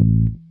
you.